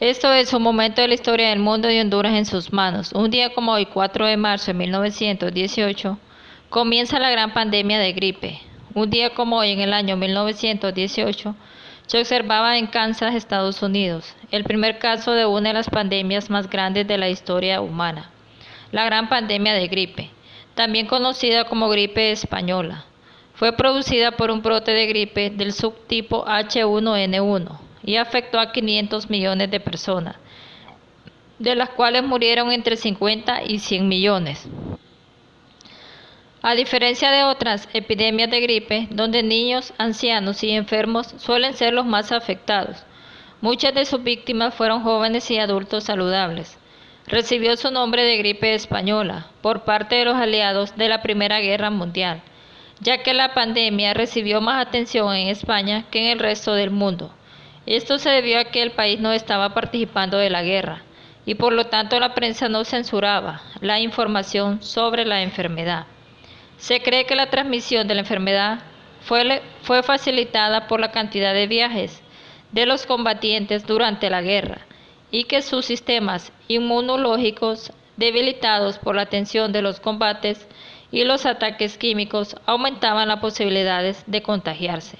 Esto es un momento de la historia del mundo de Honduras en sus manos. Un día como hoy, 4 de marzo de 1918, comienza la gran pandemia de gripe. Un día como hoy, en el año 1918, se observaba en Kansas, Estados Unidos, el primer caso de una de las pandemias más grandes de la historia humana, la gran pandemia de gripe, también conocida como gripe española. Fue producida por un brote de gripe del subtipo H1N1 y afectó a 500 millones de personas, de las cuales murieron entre 50 y 100 millones. A diferencia de otras epidemias de gripe, donde niños, ancianos y enfermos suelen ser los más afectados, muchas de sus víctimas fueron jóvenes y adultos saludables. Recibió su nombre de gripe española por parte de los aliados de la Primera Guerra Mundial, ya que la pandemia recibió más atención en España que en el resto del mundo. Esto se debió a que el país no estaba participando de la guerra y por lo tanto la prensa no censuraba la información sobre la enfermedad. Se cree que la transmisión de la enfermedad fue, facilitada por la cantidad de viajes de los combatientes durante la guerra y que sus sistemas inmunológicos debilitados por la tensión de los combates y los ataques químicos aumentaban las posibilidades de contagiarse.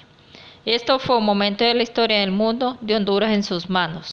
Esto fue un momento de la historia del mundo de Honduras en sus manos.